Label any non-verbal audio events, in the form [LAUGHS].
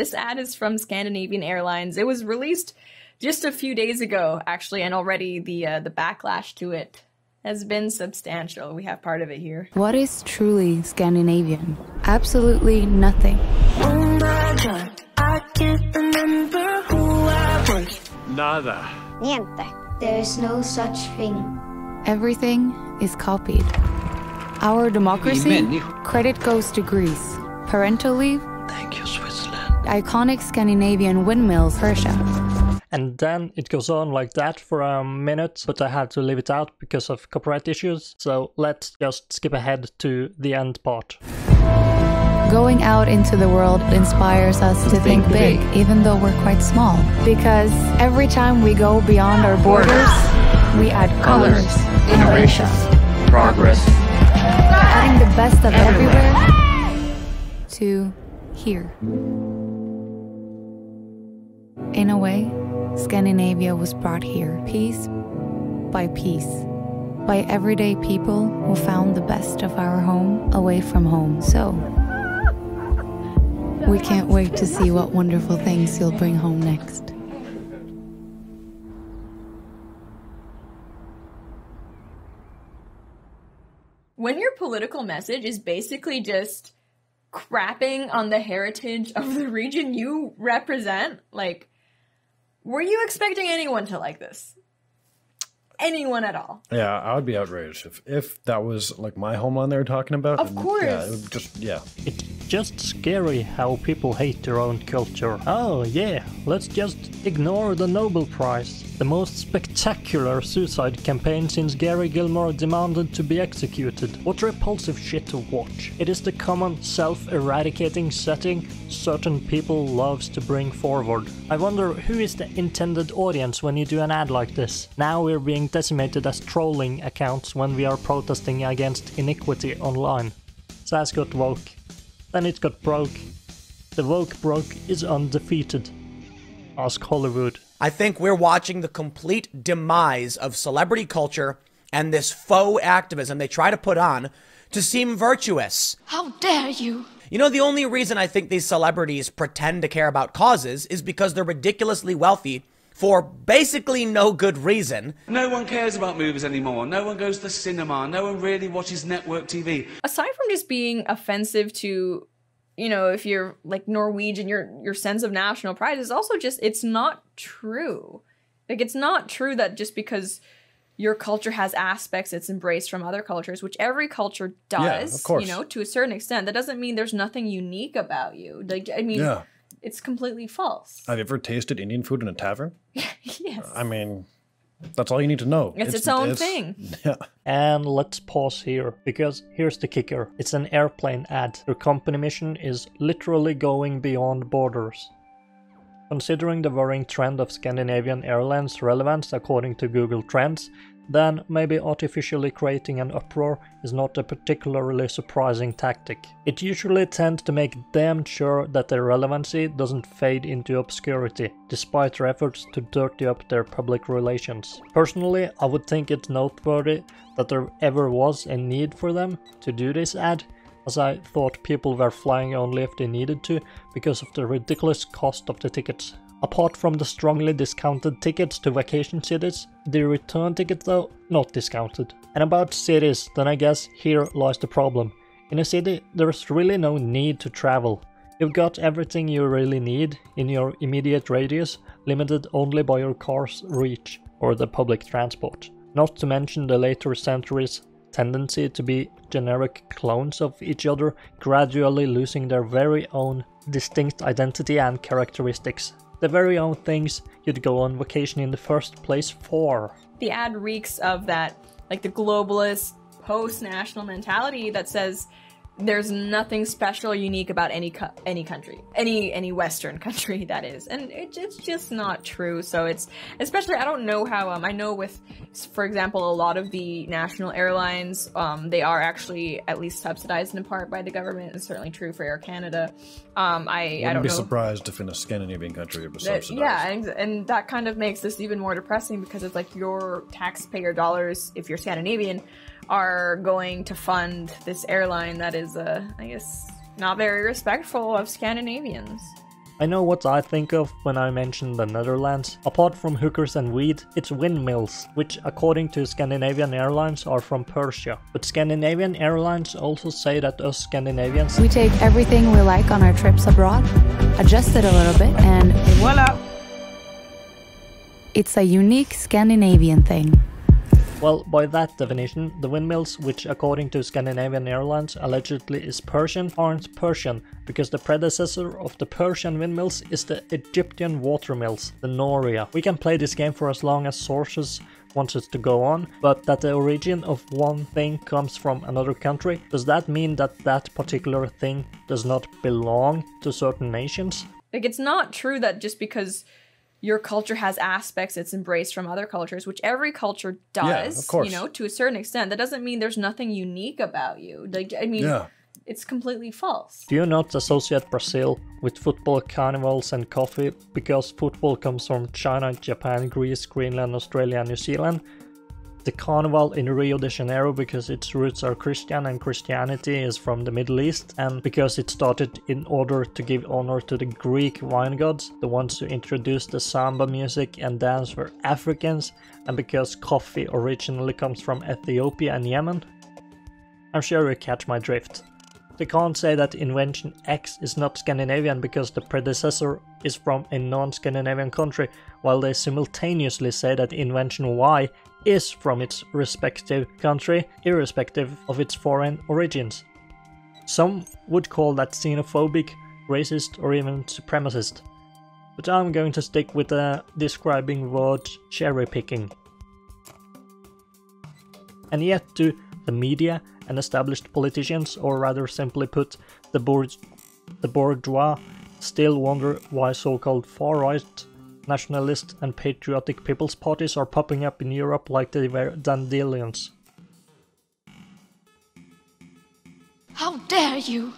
This ad is from Scandinavian Airlines. It was released just a few days ago, actually, and already the uh, the backlash to it has been substantial. We have part of it here. What is truly Scandinavian? Absolutely nothing. Oh my god, I can't remember who I was. Nada. Niente. There is no such thing. Everything is copied. Our democracy, credit goes to Greece. Parental leave, Thank you, Switzerland. Iconic Scandinavian windmill, Persia. And then it goes on like that for a minute, but I had to leave it out because of copyright issues. So let's just skip ahead to the end part. Going out into the world inspires us to think big, even though we're quite small. Because every time we go beyond our borders, we add colors, innovation, Progress. adding the best of everywhere to here. In a way, Scandinavia was brought here piece by piece by everyday people who found the best of our home away from home. So, we can't wait to see what wonderful things you'll bring home next. When your political message is basically just crapping on the heritage of the region you represent, like, were you expecting anyone to like this? Anyone at all? Yeah, I would be outraged if if that was like my homeland they were talking about. Of and, Yeah, course. it would just yeah. It's just scary how people hate their own culture. Oh, yeah, let's just ignore the Nobel Prize. The most spectacular suicide campaign since Gary Gilmore demanded to be executed. What repulsive shit to watch. It is the common self-eradicating setting certain people loves to bring forward. I wonder who is the intended audience when you do an ad like this. Now we're being decimated as trolling accounts when we are protesting against iniquity online. SAS got woke. Then it got broke. The woke broke is undefeated. Ask Hollywood. I think we're watching the complete demise of celebrity culture and this faux activism they try to put on to seem virtuous. How dare you? You know, the only reason I think these celebrities pretend to care about causes is because they're ridiculously wealthy for basically no good reason. No one cares about movies anymore. No one goes to the cinema. No one really watches network TV. Aside from just being offensive to, you know, if you're like Norwegian, your your sense of national pride is also just it's not true. Like it's not true that just because your culture has aspects it's embraced from other cultures, which every culture Yeah, does, of course. you know, to a certain extent. That doesn't mean there's nothing unique about you. Like I mean, Yeah. It's completely false. Have you ever tasted Indian food in a tavern? [LAUGHS] yes. I mean, that's all you need to know. It's its own thing. [LAUGHS] Yeah. And let's pause here, because here's the kicker. It's an airplane ad. Their company mission is literally going beyond borders. Considering the worrying trend of Scandinavian airlines' relevance according to Google Trends, then maybe artificially creating an uproar is not a particularly surprising tactic. It usually tends to make damn sure that their relevancy doesn't fade into obscurity, despite their efforts to dirty up their public relations. Personally, I would think it's noteworthy that there ever was a need for them to do this ad, as I thought people were flying only if they needed to because of the ridiculous cost of the tickets. Apart from the strongly discounted tickets to vacation cities, the return ticket though, not discounted. And about cities, then I guess here lies the problem. In a city, there's really no need to travel. You've got everything you really need in your immediate radius, limited only by your car's reach or the public transport. Not to mention the later centuries' tendency to be generic clones of each other, gradually losing their very own distinct identity and characteristics. The very own things you'd go on vacation in the first place for. the ad reeks of that like the globalist post-national mentality that says there's nothing special or unique about any co- any country any any western [LAUGHS] country that is. And it, it's just not true. So it's especially i don't know how um i know with for example a lot of the national airlines um they are actually at least subsidized in part by the government. It's certainly true for air canada. Um i i Wouldn't don't be know. surprised if in a Scandinavian country it was that- subsidized. yeah, and, and that kind of makes this even more depressing because it's like your taxpayer dollars, if you're Scandinavian, are going to fund this airline that is, uh, I guess, not very respectful of Scandinavians. I know what I think of when I mention the Netherlands. Apart from hookers and weed, it's windmills, which according to Scandinavian Airlines are from Persia. But Scandinavian Airlines also say that us Scandinavians We take everything we like on our trips abroad, adjust it a little bit, and Voila! it's a unique Scandinavian thing. Well, by that definition, the windmills, which according to Scandinavian Airlines allegedly is Persian, aren't Persian, because the predecessor of the Persian windmills is the Egyptian water mills, the Noria. We can play this game for as long as sources wants us to go on, but that the origin of one thing comes from another country, does that mean that that particular thing does not belong to certain nations? Like, it's not true that just because your culture has aspects it's embraced from other cultures, which every culture Yeah, does, of course. you know, to a certain extent. That doesn't mean there's nothing unique about you. Like, I mean, Yeah. it's completely false. Do you not associate Brazil with football, carnivals, and coffee because football comes from China, Japan, Greece, Greenland, Australia, New Zealand? The carnival in Rio de Janeiro because its roots are Christian and Christianity is from the Middle East, and because it started in order to give honor to the Greek wine gods, the ones who introduced the samba music and dance were Africans, and because coffee originally comes from Ethiopia and Yemen? I'm sure you catch my drift. They can't say that invention X is not Scandinavian because the predecessor is from a non Scandinavian country, while they simultaneously say that invention Y is from its respective country, irrespective of its foreign origins. Some would call that xenophobic, racist, or even supremacist. But I'm going to stick with the describing word cherry picking. And yet, do the media and established politicians, or rather simply put, the, bourg- the bourgeois, still wonder why so called far right nationalist and patriotic people's parties are popping up in Europe like they were dandelions. How dare you?